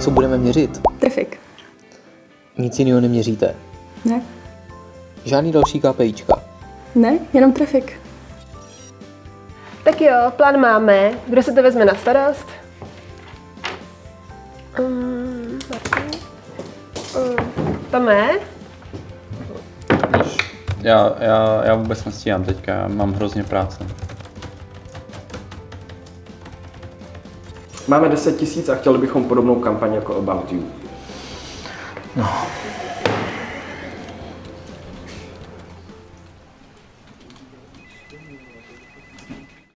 Co budeme měřit? Trafik. Nic jiného neměříte. Ne? Žádný další KPIčka. Ne, jenom trafik. Tak jo, plán máme. Kdo se to vezme na starost? Um, Martin? Um, Tomé? Já, já, já vůbec nestíhám teďka, mám hrozně práce. máme 10 tisíc a chtěli bychom podobnou kampaň jako About You. No.